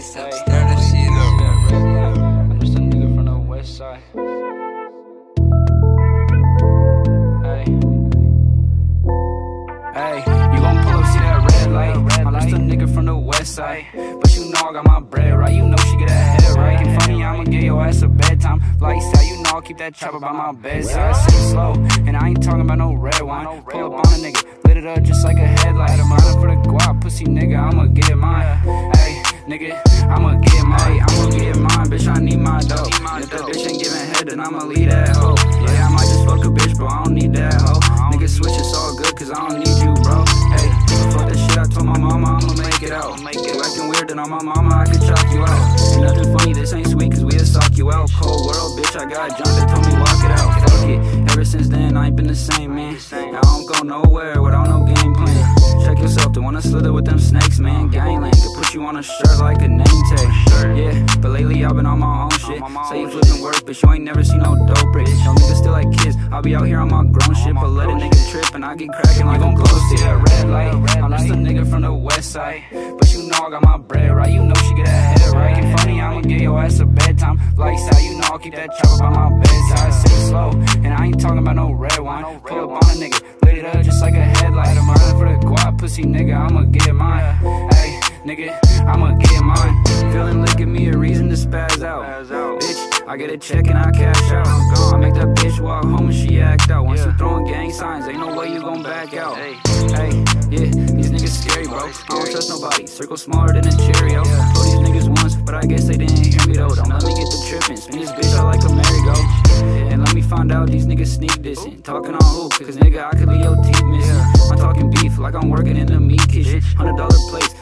face up, stare that shit up. I'm just a nigga from the west side. Hey, you gon' pull up, see that red light. I'm just a nigga from the west side. But you know I got my bread right, you know she get that head right. Can funny, I'ma get your ass a bedtime. Lifestyle, you know I keep that chopper by my bedside. Sit slow, and I ain't talking about no red wine. Pull up on a nigga, lit it up just like a headlight. I'm out for the guap, pussy nigga, I'ma get mine. Hey, nigga, I'ma get mine, I'ma get mine, bitch, I need my dough. If that bitch ain't giving head, then I'ma leave that hoe. Yeah, I might just fuck a bitch, but I don't need that hoe. Nigga, switch, it's all good, cause I don't need you, bro. Hey, fuck that shit, I told my mama I'ma make it out. You acting weird, then on my mama, I could chop you out. Ain't nothing funny, this ain't sweet, cause we'll sock you out. Cold world, bitch, I got jump, they told me walk it out. Fuck it, ever since then, I ain't been the same, man. I don't go nowhere without no game plan. Check yourself, don't wanna slither with them snakes, man. Gangland put you on a shirt like a name tag. Yeah, but lately I've been on my own shit. Say you flipping work, but you ain't never seen no dope rich. No niggas still like kids. I'll be out here on my grown shit, but let a nigga trip and I get cracking like I'm close to that red light. I'm just a nigga from the west side, but you know I got my bread right. You know she get her head right. Get funny, I'ma get your ass a bedtime. Lights out, you know I'll keep that chopper by my bedside. Sit slow, and I ain't talking about no red wine. Pull up on a nigga, lit it up just like a headlight. I'm running for the guap, pussy nigga, I'ma get mine. Nigga, I'ma get mine. Feeling lit, give me a reason to spaz out. Bitch, I get a check and I cash out. I make that bitch walk home and she act out. Once you throwing gang signs, ain't no way you gon' back out. Hey, yeah, these niggas scary, bro. I don't trust nobody. Circle smarter than a Cheerio. Told these niggas once, but I guess they didn't hear me though. Don't let me get the trippin'. Spin this bitch out like a merry-go. And let me find out these niggas sneak dissing. Talking on who? Cause nigga, I could leave your teeth missing. I'm talking beef like I'm working in the meat kitchen. Hundred dollar plates,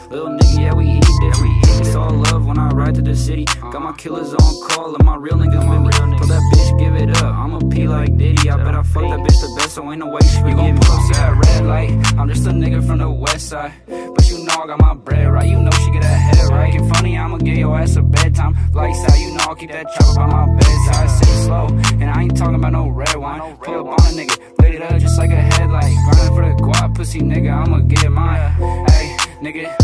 the city. Got my killers on call and my real niggas with me. Tell that bitch, give it up. I'ma pee like Diddy. I bet I fuck that bitch the best, so ain't no way she forget me. See that red light? I'm just a nigga from the west side. But you know I got my bread right. You know she get her head right. Get funny, I'ma get your ass a bedtime. Lights out, you know I'll keep that chopper by my bedside. Sit slow, and I ain't talking about no red wine. Pull up on a nigga, lit it up just like a headlight. Grinding for the guap, pussy nigga, I'ma get mine. Hey, nigga.